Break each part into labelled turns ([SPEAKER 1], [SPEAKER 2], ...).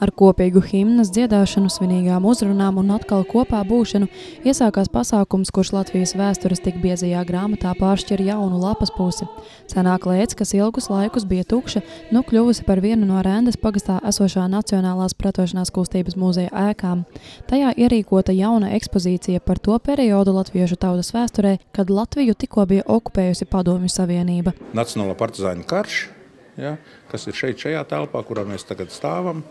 [SPEAKER 1] Ar kopīgu himnas dziedāšanu, svinīgām uzrunām un atkal kopā būšanu iesākās pasākums, kurš Latvijas vēstures tik biezajā grāmatā pāršķir jaunu lapas pusi. Senā klēts, kas ilgus laikus bija tukša, nu kļuvusi par vienu no Rendes pagastā esošā Nacionālās pretošanās kustības muzeja ēkām. Tajā ierīkota jauna ekspozīcija par to periodu latviešu tautas vēsturē, kad Latviju tikko bija okupējusi Padomju Savienība.
[SPEAKER 2] Nacionāla partizāņu karš, ja, kas ir šeit šajā telpā, kurā mēs tagad stāvam.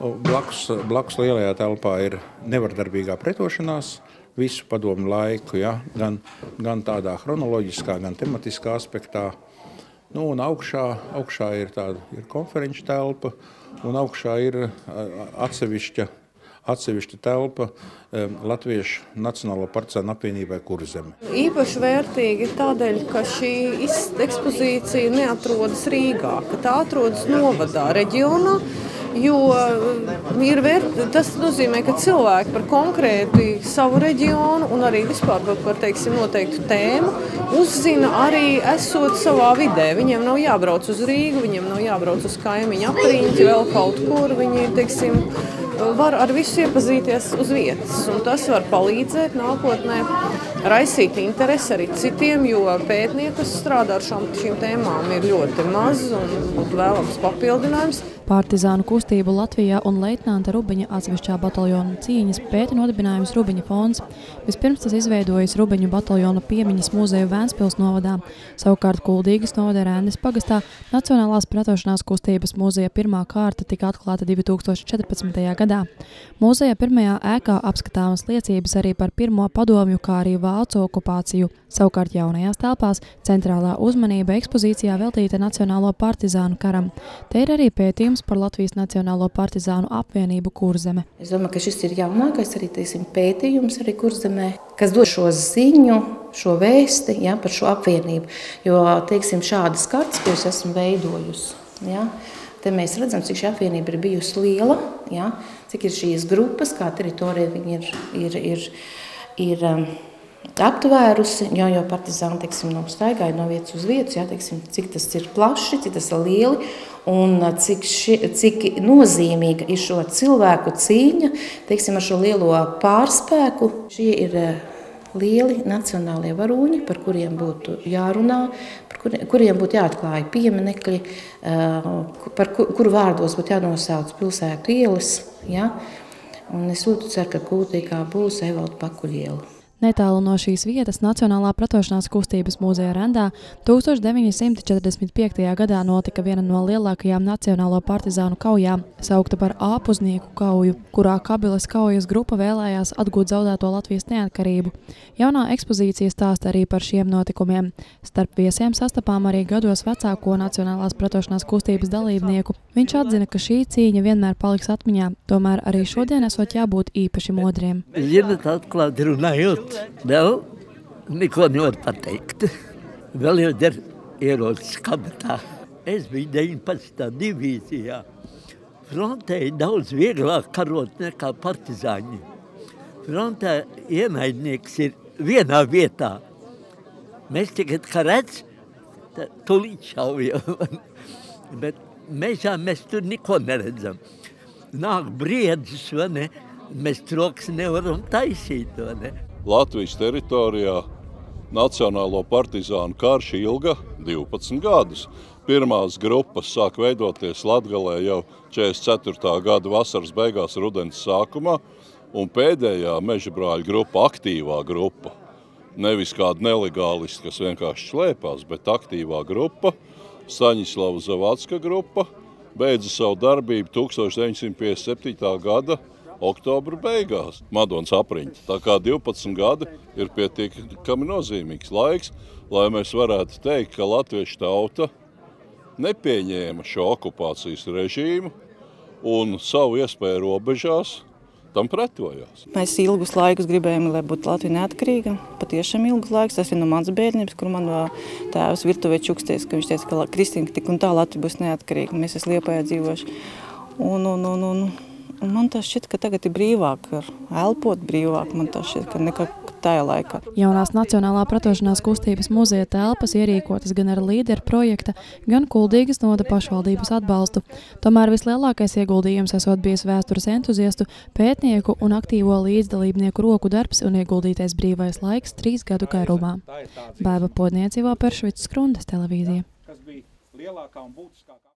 [SPEAKER 2] Blakus, blakus lielajā telpā ir nevardarbīgā pretošanās visu padomu laiku, ja, gan, gan tādā chronoloģiskā, gan tematiskā aspektā. Nu, un augšā, augšā ir tāda ir konferenču telpa, un augšā ir atsevišķa atsevišķa telpa Latviešu Nacionālo partizānu apvienībai Kurzeme.
[SPEAKER 3] Īpaši vērtīgi ir tādēļ, ka šī ekspozīcija neatrodas Rīgā, ka tā atrodas novadā, reģionā. Jo ir vērt, tas nozīmē, ka cilvēki par konkrēti savu reģionu un arī vispār par teiksim, noteiktu tēmu uzzina arī esot savā vidē. Viņiem nav jābrauc uz Rīgu, viņiem nav jābrauc uz kaimiņu apriņķi, vēl kaut kur. Viņi, teiksim, var ar visu iepazīties uz vietas. Tas var palīdzēt nākotnē raisīt interesi arī citiem, jo pētnieki, kas strādā ar šām, šīm tēmām, ir ļoti maz un būtu vēlams papildinājums.
[SPEAKER 1] Partizānu kustību Latvijā un leitnanta Rubiņa atsevišķā bataljona cīņas pēta nodibinājums Rubiņa fonds. Vispirms tas izveidojis Rubiņu bataljona piemiņas muzeju Vēnspils novadā. Savukārt Kuldīgas novada Rēndes pagastā Nacionālās pretošanās kustības muzeja pirmā kārta tika atklāta 2014. gadā. Muzeja pirmajā ēkā apskatāmas liecības arī par pirmo padomju, kā arī vācu okupāciju. Savukārt jaunajās telpās centrālā uzmanība ekspozīcijā veltīta Nacionālo partizānu karam. Te ir arī pētījums par Latvijas Nacionālo partizānu apvienību Kurzeme.
[SPEAKER 4] Es domāju, ka šis ir jaunākais arī teiksim, pētījums arī Kurzemē, kas dod šo ziņu, šo vēsti ja, par šo apvienību. Jo teiksim, šādas kartes, ko es esmu veidojusi, ja, te mēs redzam, cik šī apvienība ir bijusi liela, ja, cik ir šīs grupas, kā teritorija viņi ir, ir, ir, ir um, aptvērusi, jo, jo partizāni teiksim, nav staigājuši no vietas uz vietas, ja, teiksim, cik tas ir plaši, cik tas ir lieli un cik, ši, cik nozīmīga ir šo cilvēku cīņa teiksim, ar šo lielo pārspēku. Šie ir lieli nacionālie varoņi, par kuriem būtu jārunā, par kuriem, kuriem būtu jāatklāja pieminekļi, par kuru vārdos būtu jānosauc pilsētu ielas. Ja? Un es ļoti ceru, ka Kultīgā būs Evalda Pakuļiela.
[SPEAKER 1] Netālu no šīs vietas Nacionālā pretošanās kustības muzeja rendā 1945. gadā notika viena no lielākajām nacionālo partizānu kaujām, saukta par āpuznieku kauju, kurā Kabilas kaujas grupa vēlējās atgūt zaudēto Latvijas neatkarību. Jaunā ekspozīcija stāsta arī par šiem notikumiem. Starp viesiem sastapām arī gados vecāko Nacionālās pretošanās kustības dalībnieku. Viņš atzina, ka šī cīņa vienmēr paliks atmiņā, tomēr arī šodien esot jābūt īpaši modriem.
[SPEAKER 5] Ziniet, atklāt runājot, Vēl neko nevar pateikt. Vēl jau der ierocis kabatā. Es biju 19. divīzijā. Frontē ir daudz vieglāk karot nekā partizāņi. Frontē ienaidnieks ir vienā vietā. Mēs tikai kā redz, tūlīt šaujam. Bet mežā mēs tur neko neredzam. Nāk briedis, vai ne? Mēs troks nevaram taisīt, vai ne?
[SPEAKER 6] Latvijas teritorijā Nacionālo partizānu karš ilga 12 gadus. Pirmās grupas sāk veidoties Latgalē jau 44. gada vasaras beigās rudens sākumā, un pēdējā meža brāļu grupa, aktīvā grupa, nevis kāda nelegālisti, kas vienkārši slēpās, bet aktīvā grupa, Saņislava Zavacka grupa, beidza savu darbību 1957. gada oktobra beigās, Madonas apriņķa. Tā kā 12 gadi ir pietiekami nozīmīgs laiks, lai mēs varētu teikt, ka latviešu tauta nepieņēma šo okupācijas režīmu un savu iespēju robežās tam pretojās.
[SPEAKER 7] Mēs ilgus laikus gribējām, lai būtu Latvija neatkarīga. Patiešām ilgus laikus. Tas ir no manas bērnības, kur man tēvs virtuvē čuksties, ka viņš teica, ka Kristīna tik un tā Latvija būs neatkarīga. Mēs esam Liepājā dzīvojuši. Un, un, un, un, Un man tas šķiet, ka tagad ir brīvāk, ar elpot brīvāk. Man tas šķiet, ka nekā tajā laikā.
[SPEAKER 1] Jaunās Nacionālā pretošanās kustības muzeja telpas ierīkotas gan ar līderu projekta, gan kuldīgas noda pašvaldības atbalstu. Tomēr vislielākais ieguldījums esot bijis vēstures entuziastu, pētnieku un aktīvo līdzdalībnieku roku darbs un ieguldītais brīvais laiks trīs gadu garumā. Bēba Podniecīvā Peršvits Skrundas televīzija. Kas bija lielākā un būtiskākā?